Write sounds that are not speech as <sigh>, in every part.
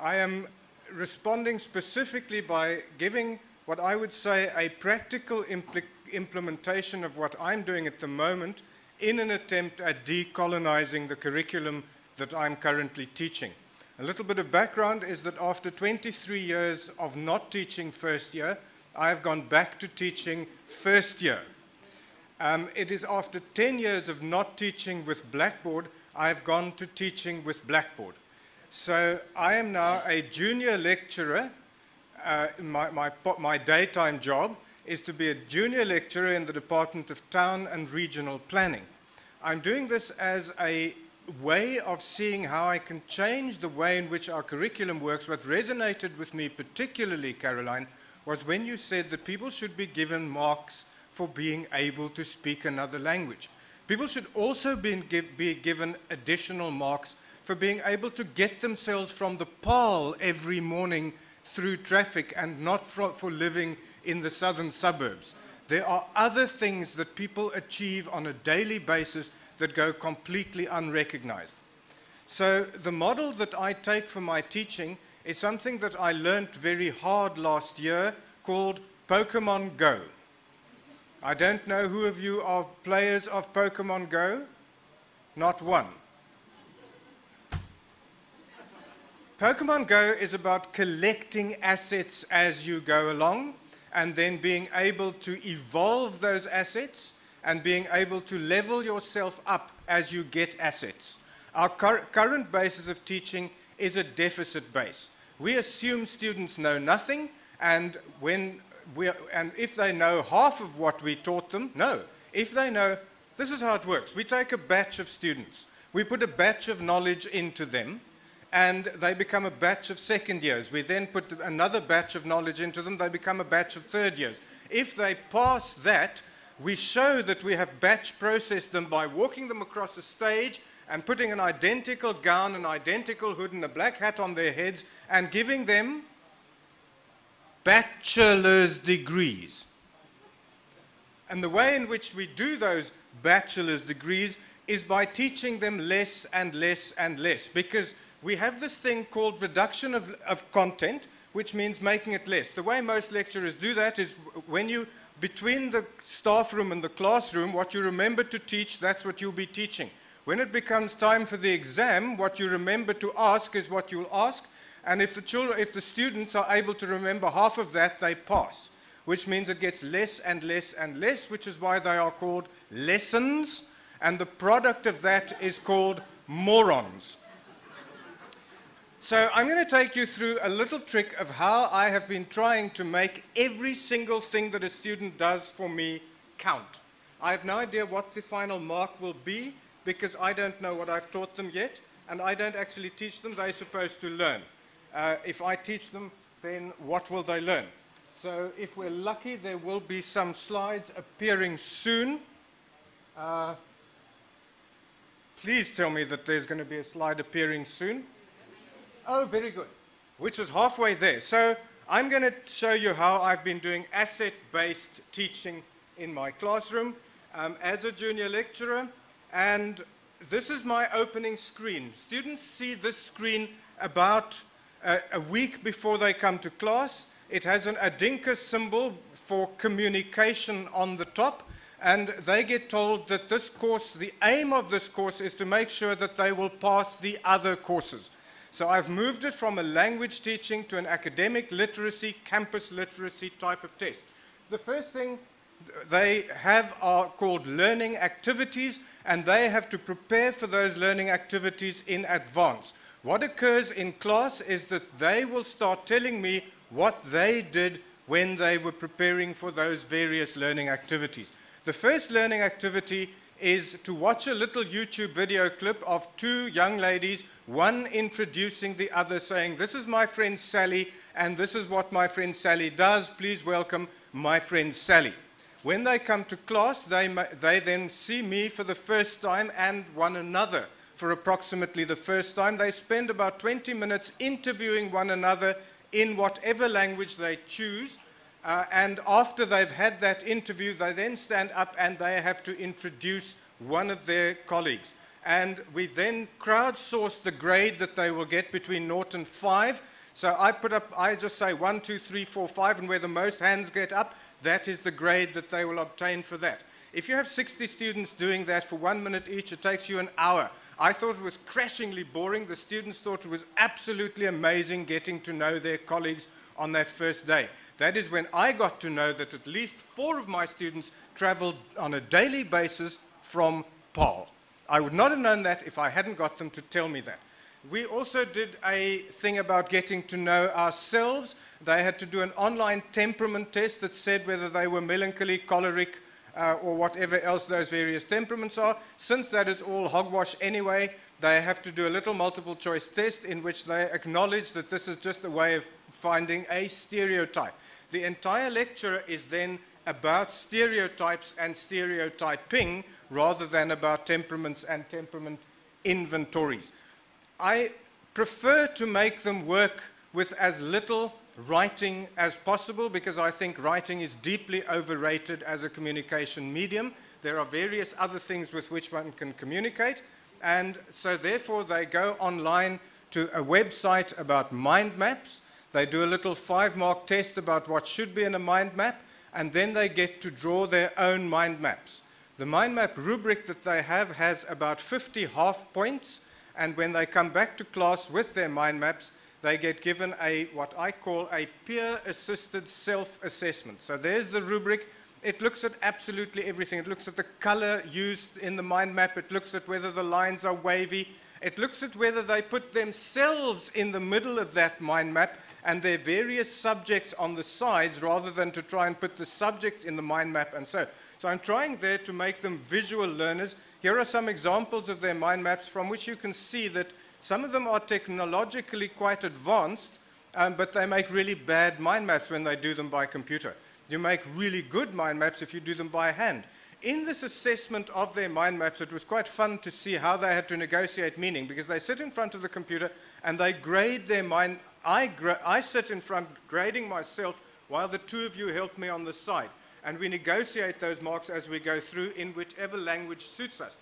I am responding specifically by giving what I would say a practical impl implementation of what I'm doing at the moment in an attempt at decolonizing the curriculum that I'm currently teaching. A little bit of background is that after 23 years of not teaching first year, I have gone back to teaching first year. Um, it is after 10 years of not teaching with Blackboard, I have gone to teaching with Blackboard. So I am now a junior lecturer. Uh, my, my, my daytime job is to be a junior lecturer in the Department of Town and Regional Planning. I'm doing this as a way of seeing how I can change the way in which our curriculum works. What resonated with me particularly, Caroline, was when you said that people should be given marks for being able to speak another language. People should also be, be given additional marks for being able to get themselves from the Paarl every morning through traffic and not for, for living in the southern suburbs. There are other things that people achieve on a daily basis that go completely unrecognized. So the model that I take for my teaching is something that I learned very hard last year called Pokemon Go. I don't know who of you are players of Pokemon Go. Not one. Pokemon Go is about collecting assets as you go along and then being able to evolve those assets and being able to level yourself up as you get assets. Our cur current basis of teaching is a deficit base. We assume students know nothing, and, when we, and if they know half of what we taught them, no. If they know, this is how it works. We take a batch of students, we put a batch of knowledge into them, and they become a batch of second years. We then put another batch of knowledge into them, they become a batch of third years. If they pass that, we show that we have batch processed them by walking them across a stage and putting an identical gown, an identical hood, and a black hat on their heads and giving them bachelor's degrees. And the way in which we do those bachelor's degrees is by teaching them less and less and less because we have this thing called reduction of, of content, which means making it less. The way most lecturers do that is when you, between the staff room and the classroom, what you remember to teach, that's what you'll be teaching. When it becomes time for the exam, what you remember to ask is what you'll ask, and if the, children, if the students are able to remember half of that, they pass, which means it gets less and less and less, which is why they are called lessons, and the product of that is called morons. So I'm going to take you through a little trick of how I have been trying to make every single thing that a student does for me count. I have no idea what the final mark will be because I don't know what I've taught them yet, and I don't actually teach them, they're supposed to learn. Uh, if I teach them, then what will they learn? So if we're lucky, there will be some slides appearing soon. Uh, please tell me that there's going to be a slide appearing soon. Oh, very good. Which is halfway there. So I'm going to show you how I've been doing asset-based teaching in my classroom um, as a junior lecturer. And this is my opening screen. Students see this screen about uh, a week before they come to class. It has an Adinkra symbol for communication on the top. And they get told that this course, the aim of this course is to make sure that they will pass the other courses. So I've moved it from a language teaching to an academic literacy, campus literacy type of test. The first thing they have are called learning activities, and they have to prepare for those learning activities in advance. What occurs in class is that they will start telling me what they did when they were preparing for those various learning activities. The first learning activity is to watch a little YouTube video clip of two young ladies, one introducing the other, saying, This is my friend Sally, and this is what my friend Sally does. Please welcome my friend Sally. When they come to class, they, they then see me for the first time and one another for approximately the first time. They spend about 20 minutes interviewing one another in whatever language they choose uh, and after they've had that interview, they then stand up and they have to introduce one of their colleagues. and we then crowdsource the grade that they will get between 0 and 5. So I put up, I just say 1, 2, 3, 4, 5, and where the most hands get up, that is the grade that they will obtain for that. If you have 60 students doing that for one minute each, it takes you an hour. I thought it was crashingly boring. The students thought it was absolutely amazing getting to know their colleagues on that first day. That is when I got to know that at least four of my students traveled on a daily basis from Paarl. I would not have known that if I hadn't got them to tell me that. We also did a thing about getting to know ourselves. They had to do an online temperament test that said whether they were melancholy, choleric, uh, or whatever else those various temperaments are. Since that is all hogwash anyway, they have to do a little multiple choice test in which they acknowledge that this is just a way of finding a stereotype. The entire lecture is then about stereotypes and stereotyping rather than about temperaments and temperament inventories. I prefer to make them work with as little writing as possible because I think writing is deeply overrated as a communication medium. There are various other things with which one can communicate, and so therefore they go online to a website about mind maps. They do a little five mark test about what should be in a mind map, and then they get to draw their own mind maps. The mind map rubric that they have has about 50 half points, and when they come back to class with their mind maps, they get given a what I call a peer-assisted self-assessment. So there's the rubric. It looks at absolutely everything. It looks at the color used in the mind map. It looks at whether the lines are wavy. It looks at whether they put themselves in the middle of that mind map and their various subjects on the sides rather than to try and put the subjects in the mind map and so. So I'm trying there to make them visual learners. Here are some examples of their mind maps from which you can see that some of them are technologically quite advanced, um, but they make really bad mind maps when they do them by computer. You make really good mind maps if you do them by hand. In this assessment of their mind maps, it was quite fun to see how they had to negotiate meaning because they sit in front of the computer and they grade their mind. I, I sit in front grading myself while the two of you help me on the side. And we negotiate those marks as we go through in whichever language suits us.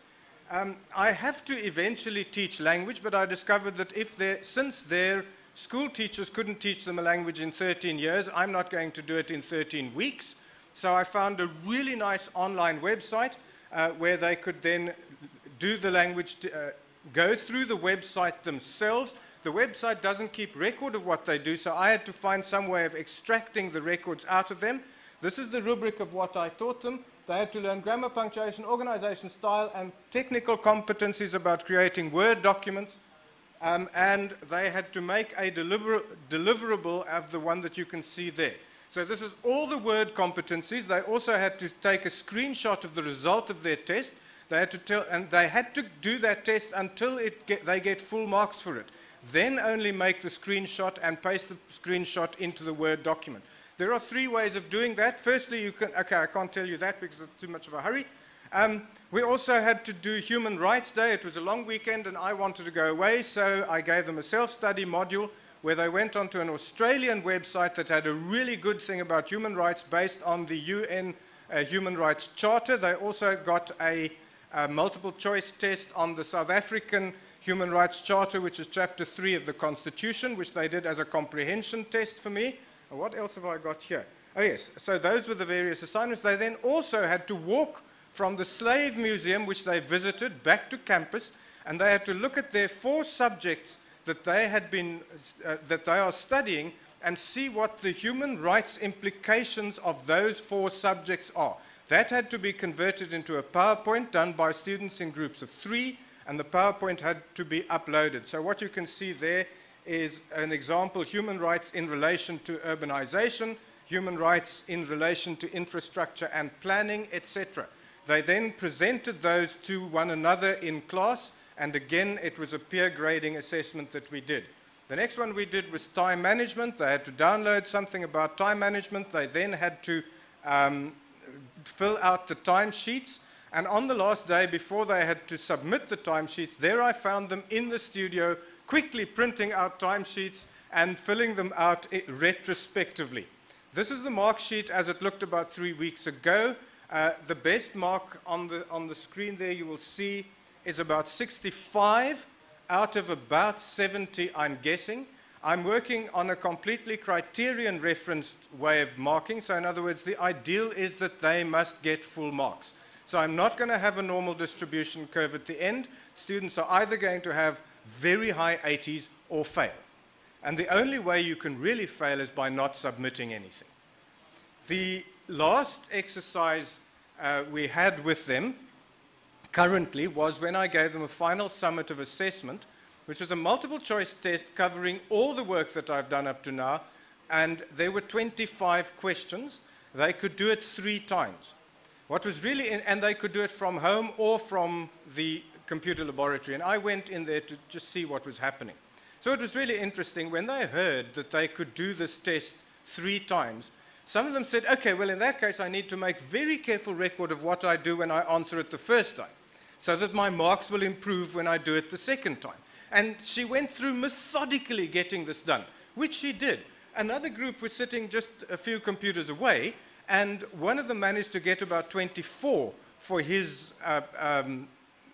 Um, I have to eventually teach language, but I discovered that if since their school teachers couldn't teach them a language in 13 years, I'm not going to do it in 13 weeks. So I found a really nice online website uh, where they could then do the language, to, uh, go through the website themselves. The website doesn't keep record of what they do, so I had to find some way of extracting the records out of them. This is the rubric of what I taught them. They had to learn grammar, punctuation, organization, style, and technical competencies about creating Word documents. Um, and they had to make a deliver deliverable of the one that you can see there. So this is all the word competencies. They also had to take a screenshot of the result of their test. They had to tell, and they had to do that test until get, they get full marks for it. Then only make the screenshot and paste the screenshot into the Word document. There are three ways of doing that. Firstly, you can, okay, I can't tell you that because it's too much of a hurry. Um, we also had to do Human Rights Day. It was a long weekend and I wanted to go away, so I gave them a self-study module where they went onto an Australian website that had a really good thing about human rights based on the UN uh, Human Rights Charter. They also got a, a multiple choice test on the South African Human Rights Charter, which is chapter 3 of the Constitution, which they did as a comprehension test for me. What else have I got here? Oh, yes. So those were the various assignments. They then also had to walk from the slave museum, which they visited, back to campus, and they had to look at their four subjects that they had been, uh, that they are studying and see what the human rights implications of those four subjects are. That had to be converted into a PowerPoint done by students in groups of three, and the PowerPoint had to be uploaded. So what you can see there is an example, human rights in relation to urbanization, human rights in relation to infrastructure and planning, etc. They then presented those to one another in class, and again, it was a peer grading assessment that we did. The next one we did was time management. They had to download something about time management. They then had to um, fill out the timesheets. And on the last day, before they had to submit the timesheets, there I found them in the studio quickly printing out timesheets and filling them out retrospectively. This is the mark sheet as it looked about three weeks ago. Uh, the best mark on the, on the screen there you will see is about 65 out of about 70, I'm guessing. I'm working on a completely criterion referenced way of marking. So, in other words, the ideal is that they must get full marks. So, I'm not going to have a normal distribution curve at the end. Students are either going to have very high 80s or fail. And the only way you can really fail is by not submitting anything. The last exercise uh, we had with them currently was when I gave them a final summative assessment, which was a multiple choice test covering all the work that I've done up to now. And there were 25 questions. They could do it three times. What was really, in, and they could do it from home or from the computer laboratory. And I went in there to just see what was happening. So it was really interesting when they heard that they could do this test three times. Some of them said, okay, well, in that case, I need to make very careful record of what I do when I answer it the first time, so that my marks will improve when I do it the second time. And she went through methodically getting this done, which she did. Another group was sitting just a few computers away, and one of them managed to get about 24 for his, uh, um,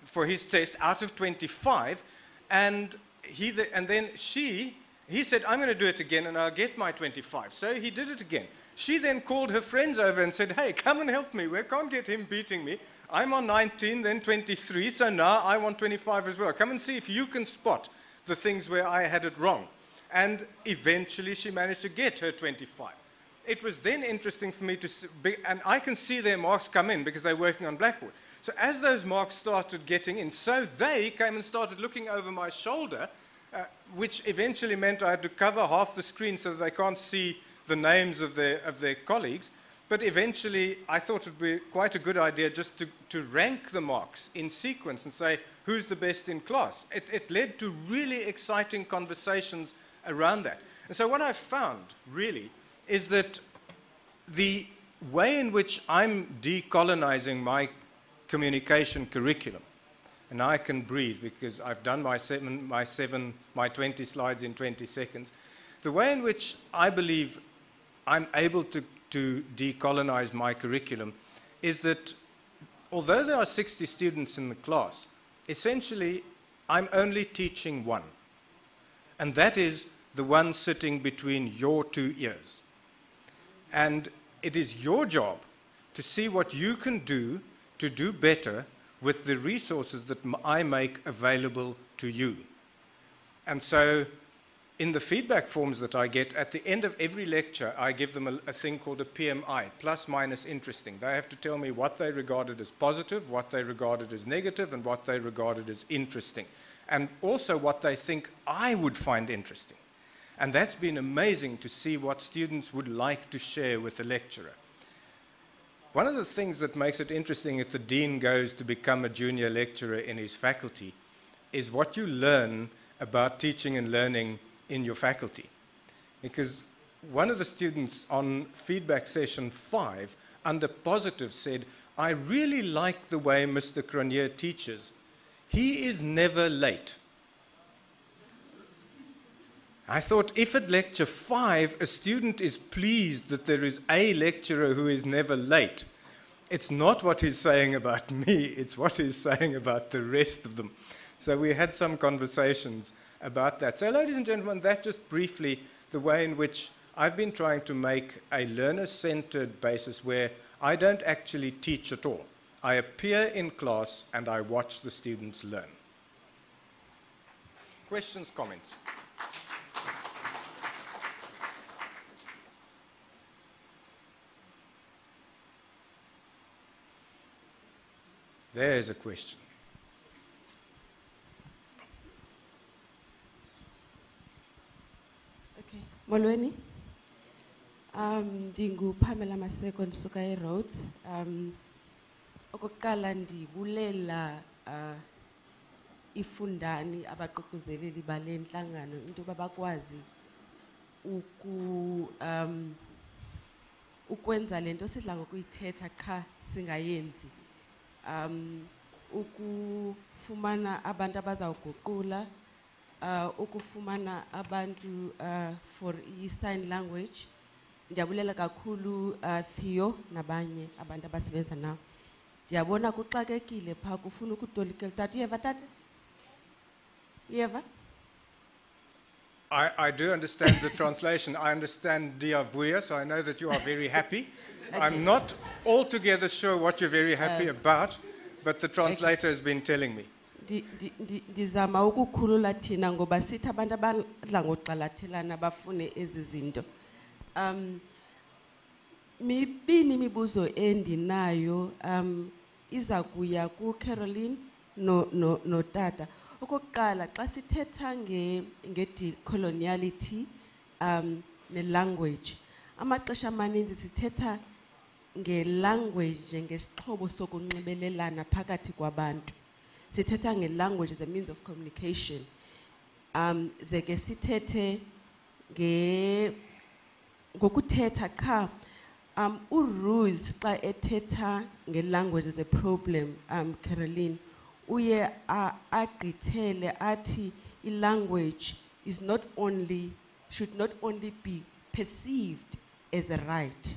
for his test out of 25. And, he and then she, he said, I'm going to do it again and I'll get my 25. So he did it again. She then called her friends over and said, Hey, come and help me. We can't get him beating me. I'm on 19, then 23, so now I want 25 as well. Come and see if you can spot the things where I had it wrong. And eventually she managed to get her 25. It was then interesting for me to, and I can see their marks come in because they're working on Blackboard. So as those marks started getting in, so they came and started looking over my shoulder, uh, which eventually meant I had to cover half the screen so that they can't see the names of their, of their colleagues. But eventually, I thought it would be quite a good idea just to, to rank the marks in sequence and say who's the best in class. It, it led to really exciting conversations around that. And so, what I've found really is that the way in which I'm decolonizing my communication curriculum, and I can breathe because I've done my seven, my seven, my 20 slides in 20 seconds. The way in which I believe I'm able to, to decolonize my curriculum is that although there are 60 students in the class, essentially I'm only teaching one. And that is the one sitting between your two ears. And it is your job to see what you can do to do better with the resources that I make available to you. And so in the feedback forms that I get, at the end of every lecture, I give them a, a, thing called a PMI, plus minus interesting. They have to tell me what they regarded as positive, what they regarded as negative, and what they regarded as interesting. And also what they think I would find interesting. And that's been amazing to see what students would like to share with the lecturer. One of the things that makes it interesting if the dean goes to become a junior lecturer in his faculty is what you learn about teaching and learning in your faculty. Because one of the students on feedback session five, under positive, said, I really like the way Mr. Cronje teaches. He is never late. I thought if at lecture five a student is pleased that there is a lecturer who is never late, it's not what he's saying about <laughs> me, it's what he's saying about the rest of them. So we had some conversations about that. So, ladies and gentlemen, that's just briefly the way in which I've been trying to make a learner centered basis where I don't actually teach at all. I appear in class and I watch the students learn. Questions, comments? There's a question. Molweni. Um ndingupamela Maseko ndisuka eRhodes. Um okokuqala ndibulela uh ifundani abaququzeleli bale nhlangano into yoba bakwazi uku um ukwenza le nto sidla ngokuyithetha qha singayenzi um ukufumana abantu abazawuguqula uh ukufumana abantu uh for i-sign language. Ndiyabulela kakhulu uh Theo nabanye abantu abasebenza nawo ndiyabona kuxakekile phaa kufuna ukutolikela tata uyeva tata uyeva I, I do understand the translation. I understand Diavuya, so I know that you are very happy. <laughs> I'm not altogether sure what you're very happy about, but the translator has been telling me. Ndi- ndi- ndi- ndizama ukukhulula thina ngoba sithi abantu abadla ngoxalathelana bafune ezi zinto um mibini imibuzo endinayo um iza kuya kucaroline no, no, notata okokuqala xa sithetha nge- nge-decoloniality um ne-language amaxesha amaninzi sithetha nge-language ngesixhobo sokunxibelelana phakathi kwabantu. Sithetha nge-language as a means of communication. Um ze ke sithethe nge ngokuthetha qha um uRuse xa ethetha nge-language as a problem um Caroline uye agqithele athi i-language is not only should not only be perceived as a right.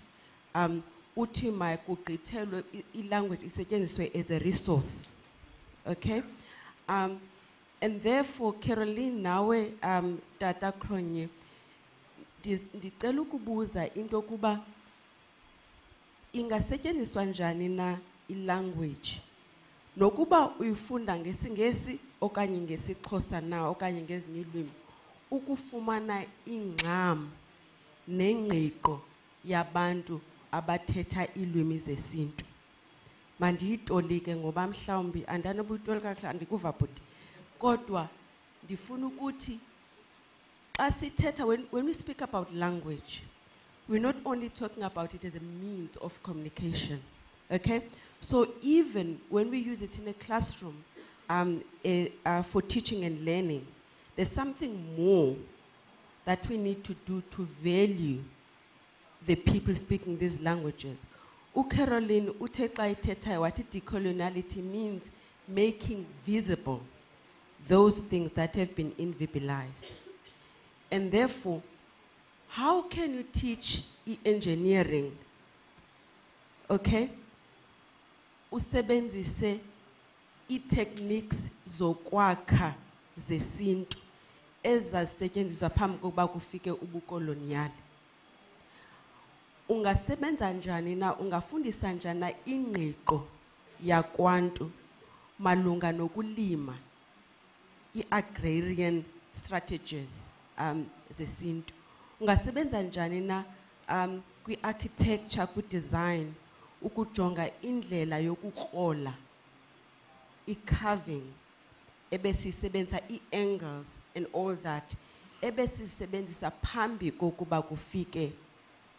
Um uthi makugqithelwe i- i-language isetyenziswe as a resource. Okay? Um and therefore caroline nawe um tata ndiz- ndicela ukubuza into yokuba ingasetyenziswa njani na ilanguage nokuba uyifunda ngesingesi okanye ngesixhosa na okanye ngezinye iilwimi ukufumana ingxam nengqiqo yabantu abathetha iilwimi zesintu. Mandiyitolike ngoba mhlawumbi andanobuyitolika kakuhle andikuva bhuti. Kodwa ndifuna ukuthi xa sithetha when, when we speak about language we're not only talking about it as a means of communication okay? So even when we use it in a classroom um, eh, uh, for teaching and learning there's something more that we need to do to value the people speaking these languages. uCaroline uthe xa ithethayo wathi decoloniality means making visible those things that have been invisibilized. And therefore, how can you teach e- engineering, okay? Usebenzise ii-techniques zokwakha zesintu ezazisetyenziswa phambi kokuba kufike ubukoloniyali. Ungasebenza njani na ungafundisa njani na ingqiqo yakwantu malunga nokulima i-agrarian strategies um zesintu? Ungasebenza njani na um kwi-architecture kwi-design ukujonga indlela yokukrola i-carving ebesisebenzisa ii-angles and all that ebesisebenzisa phambi kokuba kufike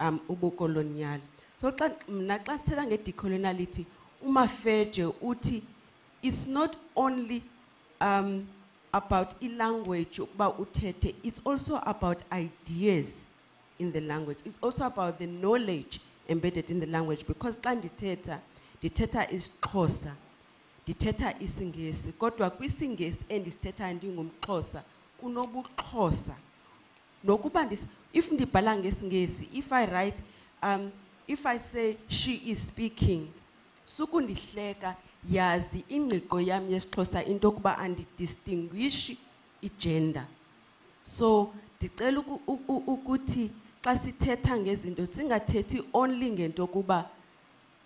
um ubukoloniyali so xa mna xa sithetha nge-decoloniality umafeje uthi it's not only um, about i-language ukuba uthethe it's also about ideas in the language. It's also about the knowledge embedded in the language because xa ndithetha ndithetha isixhosa ndithetha isingesi kodwa kwisingesi endisithethayo ndingumxhosa kunobuxhosa. Nokuba if ndibhala ngesingesi if i write um if i say she is speaking sukundihleka yazi ingqiqo yam yesixhosa into yokuba andidistinguishi igender. So ndicela uku- uku- ukuthi xa sithetha ngezinto singathethi only ngento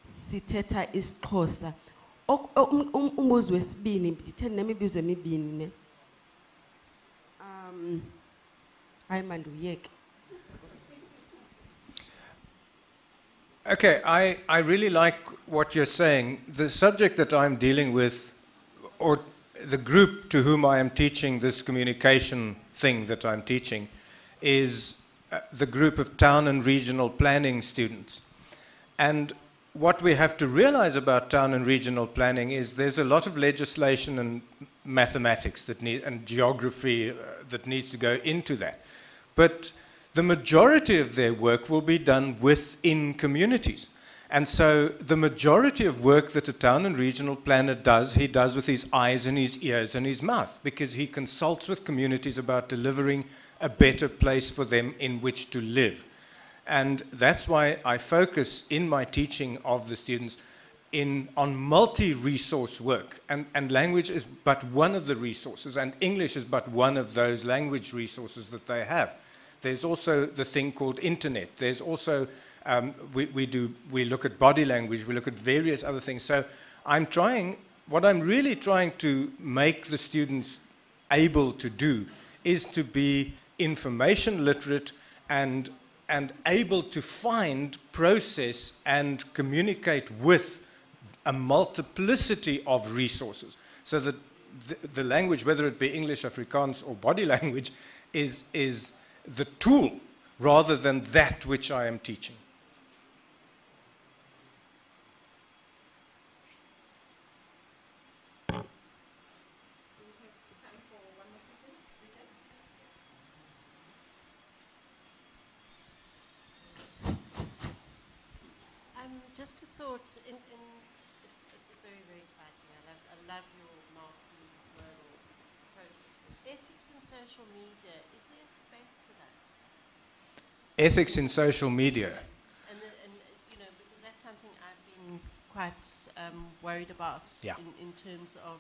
sithetha isixhosa. Um- um- wesibini nemibuzo emibini ne? Um hayi Okay, I, I really like what you're saying. The subject that I'm dealing with, or the group to whom I am teaching this communication thing that I'm teaching, is the group of town and regional planning students. And what we have to realize about town and regional planning is there's a lot of legislation and mathematics that need, and geography uh, that needs to go into that. But the majority of their work will be done within communities. And so the majority of work that a town and regional planner does, he does with his eyes and his ears and his mouth, because he consults with communities about delivering a better place for them in which to live. And that's why I focus in my teaching of the students in, on multi-resource work, and, and language is but one of the resources, and English is but one of those language resources that they have. There's also the thing called internet. There's also, um, we, we, do, we look at body language, we look at various other things. So I'm trying, what I'm really trying to make the students able to do is to be information literate and, and able to find, process, and communicate with a multiplicity of resources. So that the, the language, whether it be English, Afrikaans, or body <laughs> language, is, is the tool rather than that which I am teaching. Um, just a thought, in, in, it's, it's very, very exciting. I love your multi-modal. Ethics in social media, is there space for that? Ethics in social media. And, the, and you know, because that's something I've been quite um, worried about Yeah. in, in terms of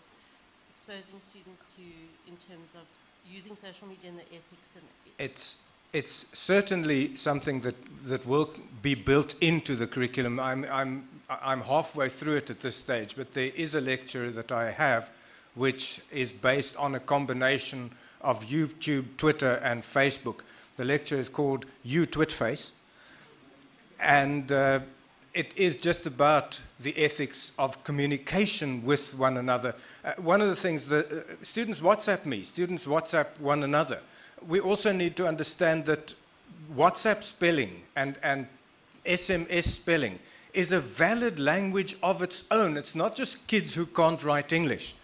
exposing students to, in terms of using social media and the ethics and It's, it's certainly something that, that will be built into the curriculum. I'm, I'm, I'm halfway through it at this stage, but there is a lecture that I have which is based on a combination of YouTube, Twitter, and Facebook. The lecture is called You Twitface, and uh, it is just about the ethics of communication with one another. Uh, one of the things that uh, students WhatsApp me, students WhatsApp one another. We also need to understand that WhatsApp spelling and, and SMS spelling is a valid language of its own. It's not just kids who can't write English.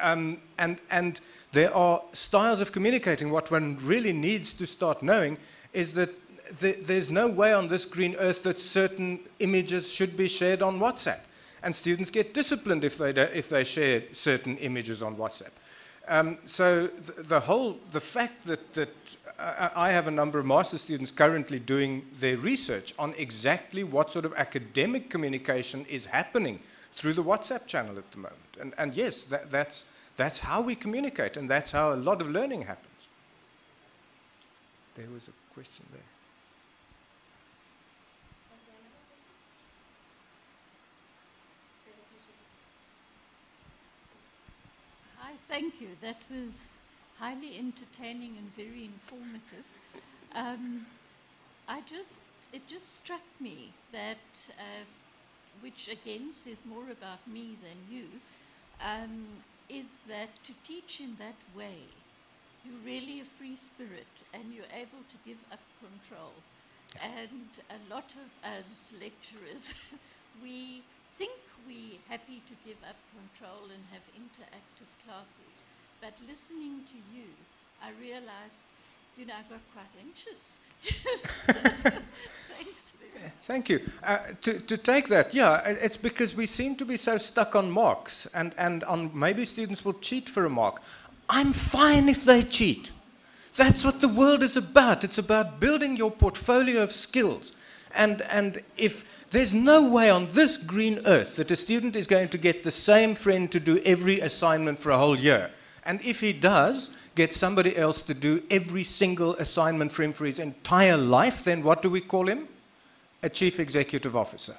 Um, and, and there are styles of communicating. What one really needs to start knowing is that th- there's no way on this green earth that certain images should be shared on WhatsApp. And students get disciplined if they, if they share certain images on WhatsApp. Um, so th- the whole, the fact that, that I I have a number of master students currently doing their research on exactly what sort of academic communication is happening through the WhatsApp channel at the moment. And, and yes, that, that's, that's how we communicate, and that's how a lot of learning happens. There was a question there. Thank you. That was highly entertaining and very informative. Um, I just, it just struck me that, uh, which again says more about me than you, um, is that to teach in that way, you're really a free spirit and you're able to give up control. And a lot of us lecturers, <laughs> we think we're happy to give up control and have interactive classes. But listening to you, I realized, you know, I got quite anxious. <laughs> Thanks. Thank you. Uh, to, to take that, yeah, it's because we seem to be so stuck on marks, and, and on maybe students will cheat for a mark. I'm fine if they cheat. That's what the world is about. It's about building your portfolio of skills. And, and if there's no way on this green earth that a student is going to get the same friend to do every assignment for a whole year, and if he does get somebody else to do every single assignment for him for his entire life, then what do we call him? a chief executive officer.